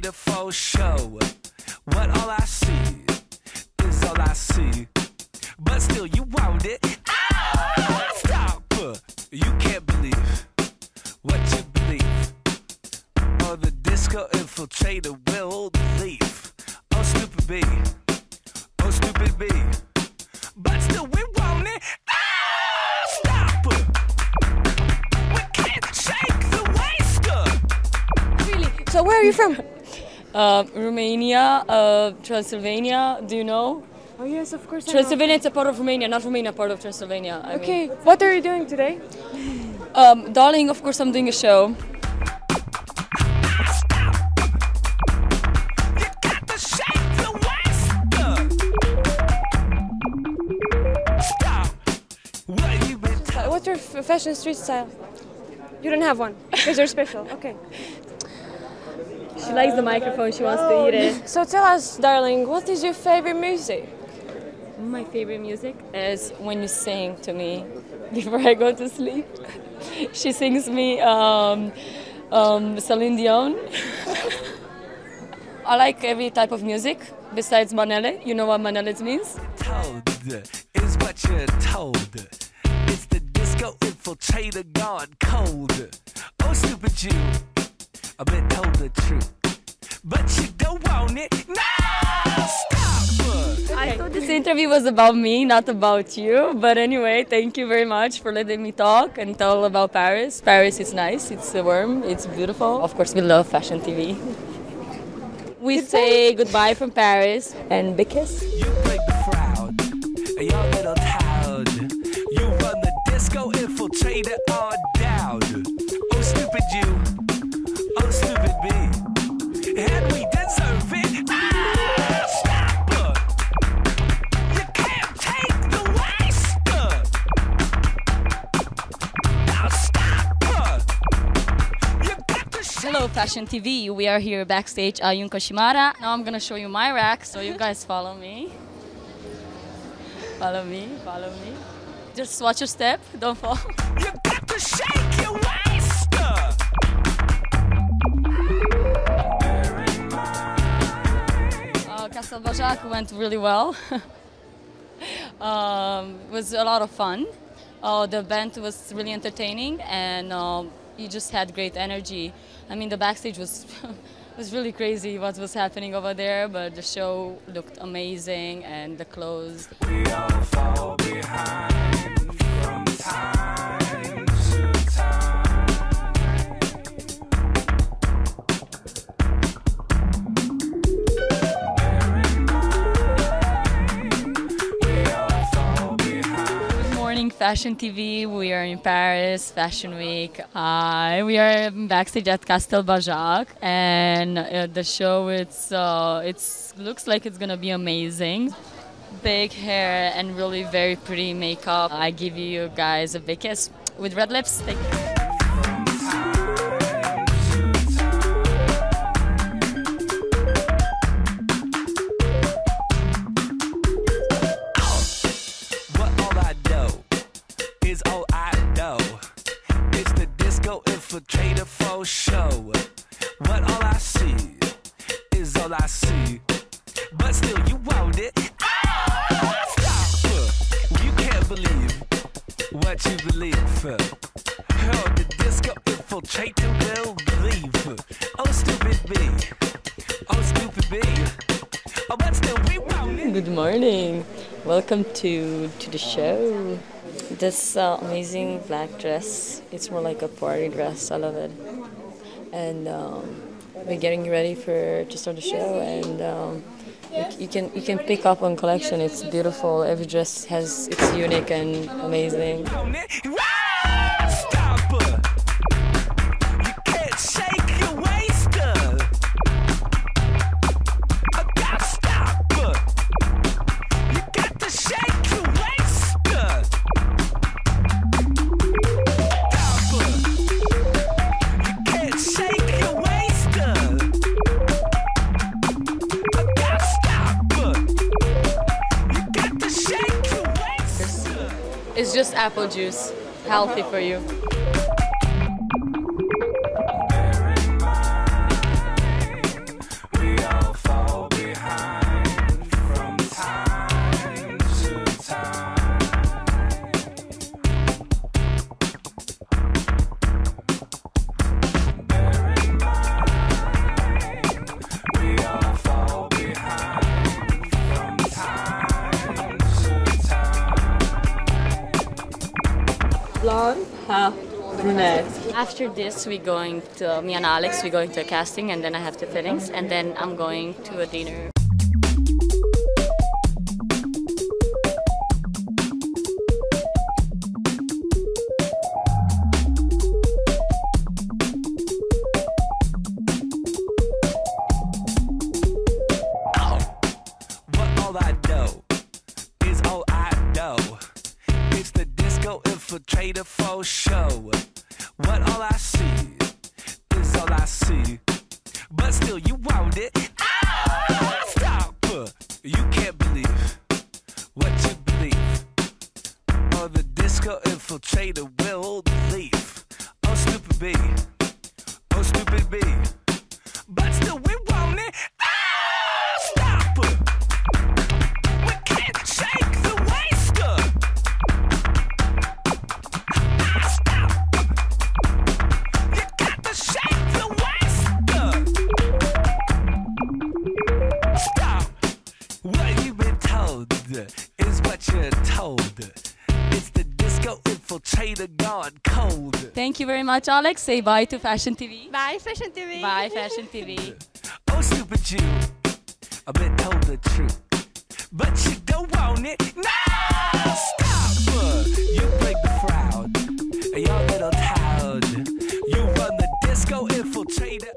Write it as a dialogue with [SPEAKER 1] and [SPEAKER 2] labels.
[SPEAKER 1] infiltrator for show. What all I see is all I see. But still, you want it. Ah, stop! You can't believe what you believe. Oh, the disco infiltrator will leave. Oh, stupid B. Oh, stupid B. But still, we want it. Ah, stop! We can't shake the waster.
[SPEAKER 2] So where are you from?
[SPEAKER 3] Uh, Romania, uh, Transylvania. Do you know?
[SPEAKER 2] Oh yes, of course.
[SPEAKER 3] Transylvania is a part of Romania, not Romania part of Transylvania. I mean.
[SPEAKER 2] Okay, what are you doing today?
[SPEAKER 3] Um, darling, of course I'm doing a show.
[SPEAKER 1] You got to shake the waster. Stop. What you been
[SPEAKER 2] Uh, What's your f- fashion street style? You don't have one because you're special. Okay.
[SPEAKER 3] She likes the microphone, she wants to eat it.
[SPEAKER 2] So tell us, darling, what is your favorite music?
[SPEAKER 3] My favorite music is when you sing to me before I go to sleep. she sings me um, um, Celine Dion. I like every type of music besides Manele. You know what Manele means?
[SPEAKER 1] told is what you're told. It's the disco infiltrator gone cold. Oh, stupid you, I've been told the truth, but you don't want it. No, stop.
[SPEAKER 3] I thought this interview was about me, not about you. But anyway, thank you very much for letting me talk and tell about Paris. Paris is nice, it's warm, it's beautiful. Of course, we love fashion TV. We say goodbye from Paris and big kiss. Fashion TV. We are here backstage at Junko Shimada. Now I'm gonna show you my rack, so you guys follow me. Follow me, follow me. Just watch your step, don't fall.
[SPEAKER 1] You got to shake your waster.
[SPEAKER 3] Uh, Castel Bajac went really well. um, it was a lot of fun. Uh, the event was really entertaining, and um, you just had great energy. I mean, the backstage was was really crazy what was happening over there, but the show looked amazing, and the clothes. Fashion TV. We are in Paris, Fashion Week. Uh, we are backstage at Castel Bajac, and uh, the show it's uh, it's looks like it's gonna be amazing. Big hair and really very pretty makeup. I give you guys a big kiss with red lips.
[SPEAKER 1] For show. All I see is all I see. But still, you want it. Stop! You can't believe what you believe. The disco will leave. Oh, stupid me. Oh, stupid me. Oh, but still, we want it.
[SPEAKER 3] Good morning. Welcome to to the show. This uh, amazing black dress. It's more like a party dress. I love it. And um, we're getting ready for to start the show. And um, you, you can you can pick up on collection. It's beautiful. Every dress has it's unique and amazing. It's just apple juice, healthy for you. Blonde, half brunette. After this, we're going to me and Alex. We're going to a casting, and then I have the fittings, and then I'm going to a dinner.
[SPEAKER 1] All I know the infiltrator for show. What all I see is all I see. But still, you want it. is what you're told. It's the disco infiltrator cold.
[SPEAKER 3] Thank you very much, Alex. Say bye to Fashion TV.
[SPEAKER 2] Bye, Fashion TV.
[SPEAKER 3] Bye, Fashion TV.
[SPEAKER 1] oh, stupid. I've been told the truth. But you don't want it. No! Stop! You break the crowd. Little town. You run the disco infiltrator.